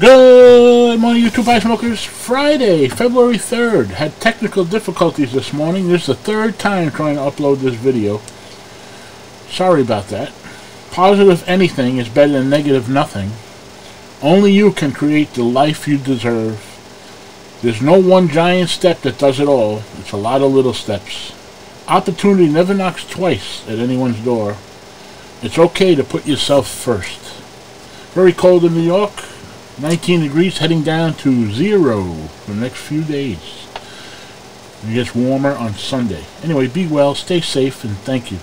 Good morning, YouTube Pie Smokers. Friday, February 3rd. Had technical difficulties this morning. This is the third time trying to upload this video. Sorry about that. Positive anything is better than negative nothing. Only you can create the life you deserve. There's no one giant step that does it all. It's a lot of little steps. Opportunity never knocks twice at anyone's door. It's okay to put yourself first. Very cold in New York. 19 degrees heading down to zero for the next few days. It gets warmer on Sunday. Anyway, be well, stay safe, and thank you.